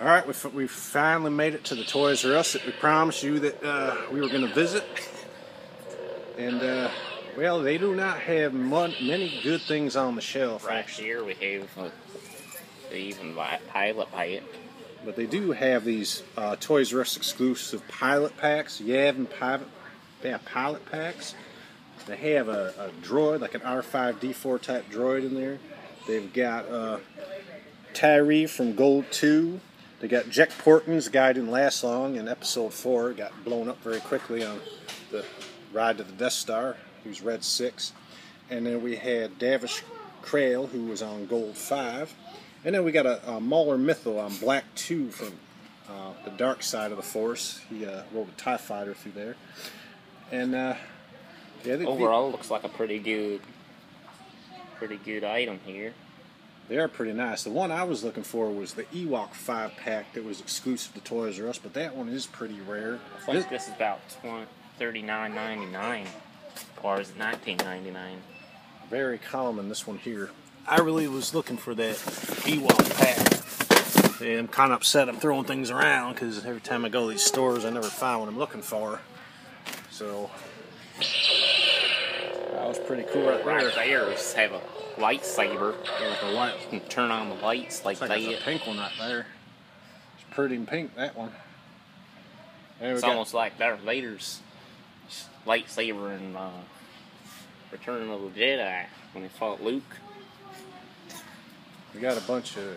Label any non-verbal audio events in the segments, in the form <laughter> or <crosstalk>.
All right, we, we finally made it to the Toys R Us that we promised you that uh, we were going to visit. And, uh, well, they do not have many good things on the shelf. Last year we have uh, even li- pilot pack. But they do have these uh, Toys R Us exclusive pilot packs, Yavin pilot, yeah, pilot packs. They have a, a droid, like an R5D4 type droid in there. They've got uh, Tiree from Gold 2. They got Jack Porkins, the guy didn't last long in episode 4, got blown up very quickly on the ride to the Death Star. He was Red 6. And then we had Davish Krail, who was on Gold 5. And then we got a, a Mauler Mithel on Black 2 from uh, the dark side of the Force. He uh, rode a TIE fighter through there. And uh, yeah, Overall, looks like a pretty good, pretty good item here. They are pretty nice. The one I was looking for was the Ewok 5 pack that was exclusive to Toys R Us, but that one is pretty rare. I think this is about thirty nine ninety nine, or is it nineteen ninety nine? very common this one here. I really was looking for that Ewok pack. And I'm kind of upset I'm throwing things around because every time I go to these stores, I never find what I'm looking for. So that was pretty cool right there. Right there, have a lightsaber. Yeah, a light, You can turn on the lights like it's like that. there's a pink one right there. It's pretty pink that one. It's got- almost like Darth Vader's lightsaber in uh, Return of the Jedi when he fought Luke. We got a bunch of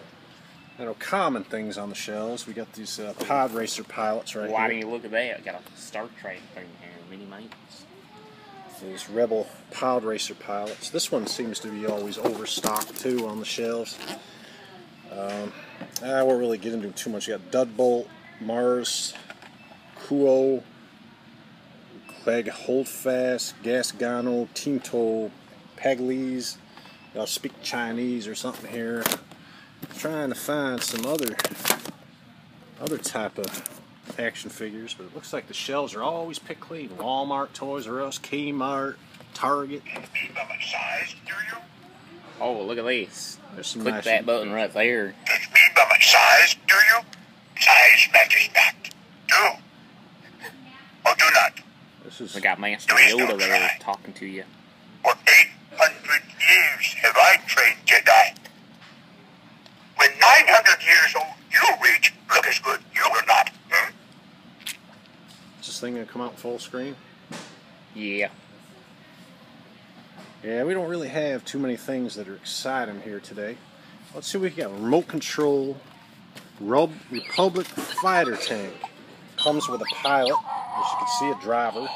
you know common things on the shelves. We got these uh, pod racer pilots right Why here. do you look at that? Got a Star Trek thing here, mini mites. These Rebel Pod Racer pilots. This one seems to be always overstocked too on the shelves. Um, I won't really get into too much. You got Dud Bolt, Mars, Guo, Clegg Holdfast, Gasgano, Tinto, Pegleys. Y'all speak Chinese or something here. trying to find some other other type of action figures, but it looks like the shelves are always picked clean. Walmart, Toys R Us, Kmart, Target. size. Oh, look at this. There's some Click nice that button right there. Judge me by my size, do you? Size matters not. Do. Or do not. This is We got Master Please Yoda don't there talking to you. For 800 years have I trained Jedi. When 900 years old you reach, look as good you will not. Hmm? is this thing gonna come out full screen. Yeah. Yeah, we don't really have too many things that are exciting here today. Let's see what we got. Remote control Rub- Republic fighter tank. Comes with a pilot. As you can see, a driver.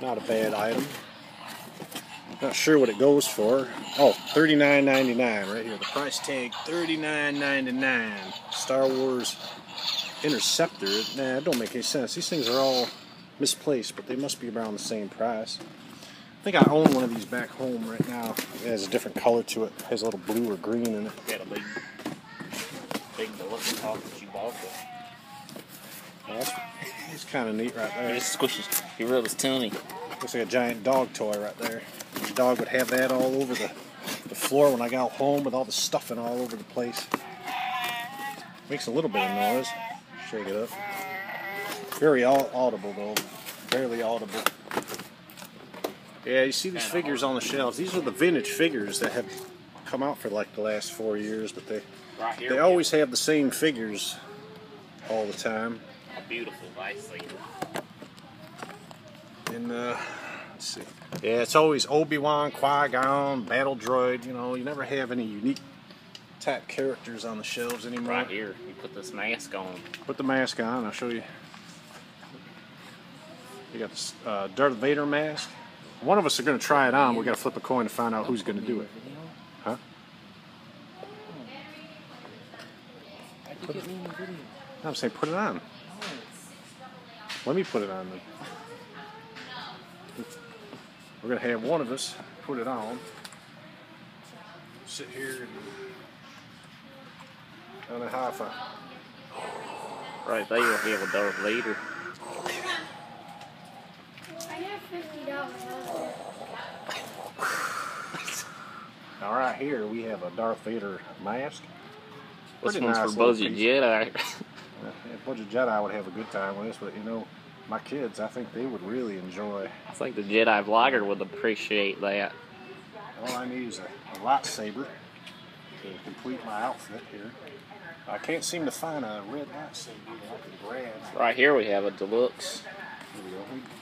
Not a bad item. Not sure what it goes for. Oh, $39.99 right here. The price tag $39.99. Star Wars Interceptor. Nah, it don't make any sense. These things are all misplaced, but they must be around the same price. I think I own one of these back home right now. It has a different color to it. It has a little blue or green in it. Got a big, big bulletin talk that you bought it. That's, it's kind of neat right there. just squishes. He rubs his tummy. Looks like a giant dog toy right there. The dog would have that all over the, the floor when I got home with all the stuffing all over the place. Makes a little bit of noise. Shake it up. Very au- audible though. Barely audible. Yeah, you see these figures on the shelves. These are the vintage figures that have come out for like the last four years, but they Right here. they always have the same figures all the time. a beautiful lightsaber. And uh, let's see. Yeah, it's always Obi Wan, Qui Gon, Battle Droid. You know, you never have any unique characters on the shelves anymore. Right here. You put this mask on. Put the mask on. I'll show you. You got this uh, Darth Vader mask. One of us are going to try it on. We got to flip a coin to find out who's going to do it. Huh? Put, I'm saying put it on. Let me put it on then. We're gonna have one of us put it on. Sit here and on a high. Right there, we have a Darth Vader. I have fifty dollars. <sighs> All right, here we have a Darth Vader mask. This Pretty one's nice for little Budget piece. Jedi. <laughs> Yeah, Budget Jedi would have a good time with this, but you know, my kids, I think they would really enjoy. I think the Jedi vlogger would appreciate that. All I need is a, a lightsaber to complete my outfit here. I can't seem to find a red that I can grab. Right here we have a deluxe.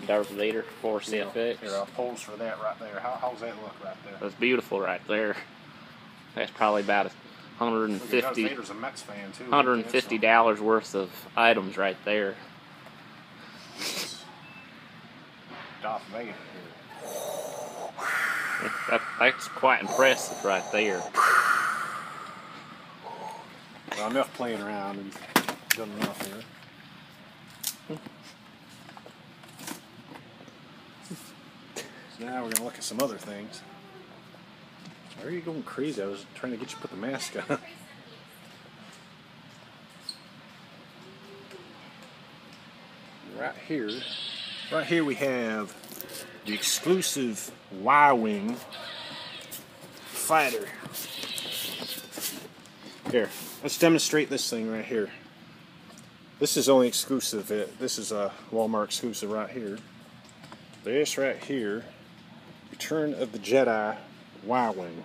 Darth Vader Force Here, FX. Here, I'll pose for that right there. How, how's that look right there? That's beautiful right there. That's probably about a hundred and Darth fifty, Vader's a Mets fan too. hundred and fifty dollars worth of items right there. Darth Vader. That, that's quite impressive right there. Well, enough playing around and done enough here. So now we're gonna look at some other things. Why are you going crazy? I was trying to get you to put the mask on. <laughs> right here, right here we have the exclusive Y-wing fighter. Here, let's demonstrate this thing right here. This is only exclusive. This is a Walmart exclusive right here. This right here, Return of the Jedi Y-wing.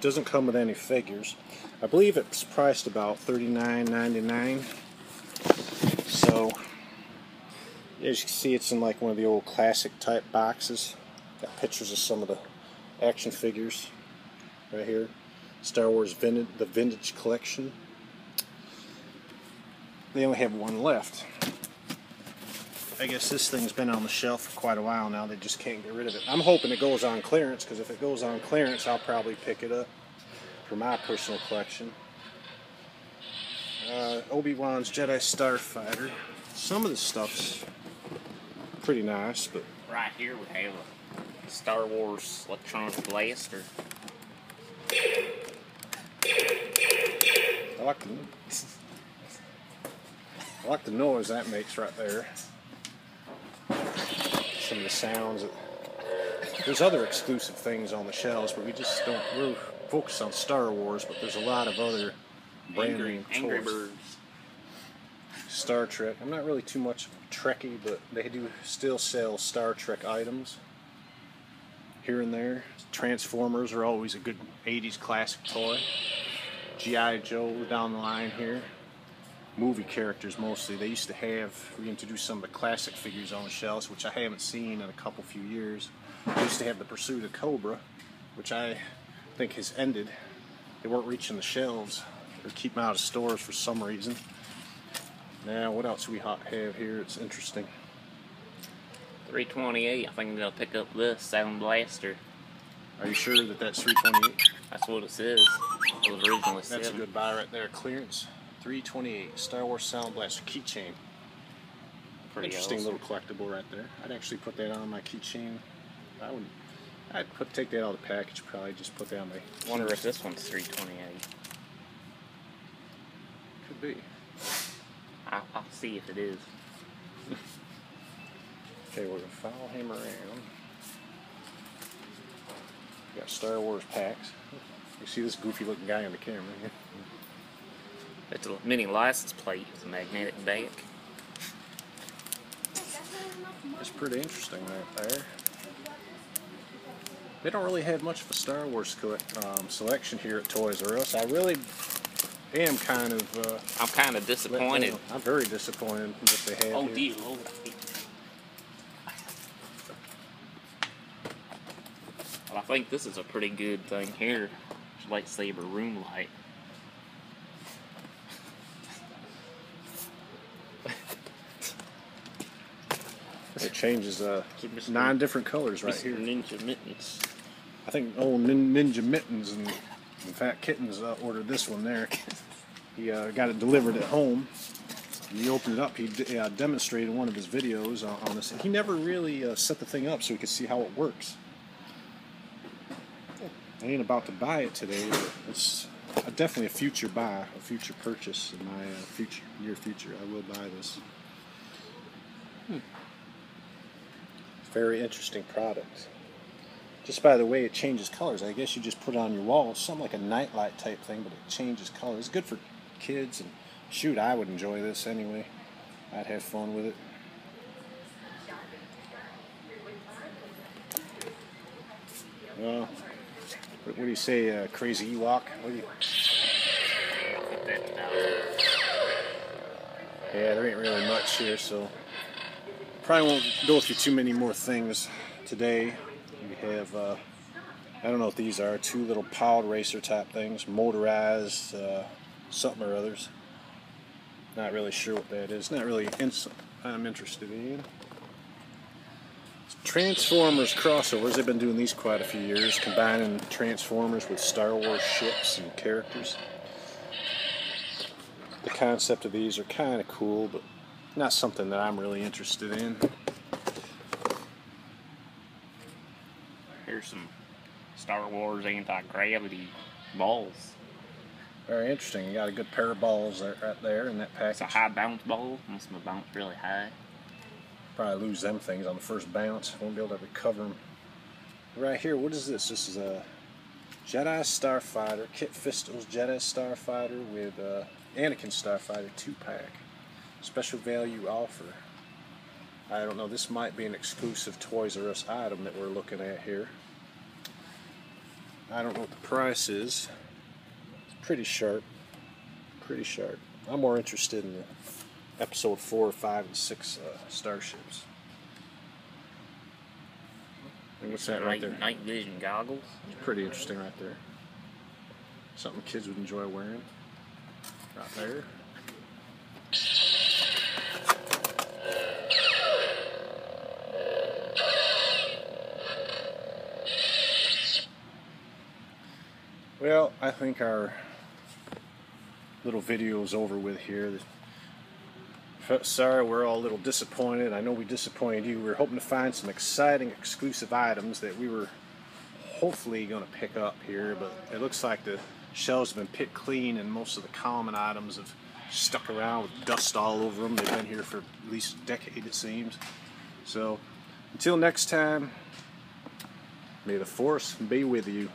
Doesn't come with any figures. I believe it's priced about $39.99. So, as you can see, it's in like one of the old classic type boxes. Got pictures of some of the action figures right here. Star Wars vintage, the vintage collection. They only have one left. I guess this thing's been on the shelf for quite a while now. They just can't get rid of it. I'm hoping it goes on clearance because if it goes on clearance, I'll probably pick it up for my personal collection. Uh, Obi-Wan's Jedi Starfighter. Some of the stuff's pretty nice, but Right here we have a Star Wars electronic blaster. I like the I like the noise that makes right there. Some of the sounds. That, there's other exclusive things on the shelves, but we just don't. We're focused on Star Wars, but there's a lot of other brand Angry, Angry. Birds. Star Trek. I'm not really too much of Trekkie, but they do still sell Star Trek items here and there. Transformers are always a good 80s classic toy. G.I. Joe down the line here. Movie characters mostly. They used to have, reintroduced some of the classic figures on the shelves, which I haven't seen in a couple few years. They used to have the Pursuit of Cobra, which I think has ended. They weren't reaching the shelves or keep them out of stores for some reason. Now, what else do we have here? It's interesting. 328. I think I'm gonna pick up this Sound Blaster. Are you sure that that's 328? That's what it says. It was originally That's a good buy right there. Clearance 328 Star Wars Sound Blaster keychain. Pretty Interesting awesome. little collectible right there. I'd actually put that on my keychain. I would. I'd put take that out of the package. Probably just put that on my. Wonder if this one's 328. Could be. I'll, I'll see if it is. Okay, we're gonna follow him around. Got Star Wars packs. You see this goofy looking guy on the camera? It's a mini license plate with a magnetic back. It's pretty interesting right there. They don't really have much of a Star Wars um, selection here at Toys R Us. I really am kind of uh, I'm kind of disappointed. I'm very disappointed in what they have Oh here. dear lord. Well, I think this is a pretty good thing here. Lightsaber room light. It changes uh, nine different colors right Mr. here. Ninja Mittens. I think old nin- Ninja Mittens and, and Fat Kittens uh, ordered this one there. He uh, got it delivered at home. He opened it up. He d- uh, demonstrated one of his videos on, on this. He never really uh, set the thing up so he could see how it works. I ain't about to buy it today, but it's definitely a future buy, a future purchase in my uh, future near future. I will buy this. Hmm. Very interesting product. just by the way it changes colors. I guess you just put it on your wall, something like a nightlight type thing, but it changes colors. It's good for kids and shoot, I would enjoy this anyway. I'd have fun with it. Well, what do you say, uh, crazy Ewok? You? Yeah, there ain't really much here, so probably won't go through too many more things today. We have, uh, I don't know what these are, two little piled racer type things, motorized uh, something or others. Not really sure what that is. Not really I'm interested in. Transformers crossovers. They've been doing these quite a few years, combining Transformers with Star Wars ships and characters. The concept of these are kind of cool, but not something that I'm really interested in. Here's some Star Wars anti-gravity balls. Very interesting. You got a good pair of balls there, right there in that It's a high bounce ball. Must have bounced really high. Probably lose them things on the first bounce. Won't be able to recover them. Right here, what is this? This is a Jedi Starfighter, Kit Fisto's Jedi Starfighter with uh, Anakin Starfighter 2 pack. Special value offer. I don't know, this might be an exclusive Toys R Us item that we're looking at here. I don't know what the price is. It's pretty sharp. Pretty sharp. I'm more interested in the episode 4, 5, and 6 uh, starships. And what's that right there? night vision goggles. Pretty interesting right there. Something kids would enjoy wearing. Right there. Well, I think our little video is over with here. Sorry, we're all a little disappointed. I know we disappointed you. We were hoping to find some exciting exclusive items that we were hopefully going to pick up here, but it looks like the shelves have been picked clean and most of the common items have stuck around with dust all over them. They've been here for at least a decade, it seems. So, until next time, may the force be with you.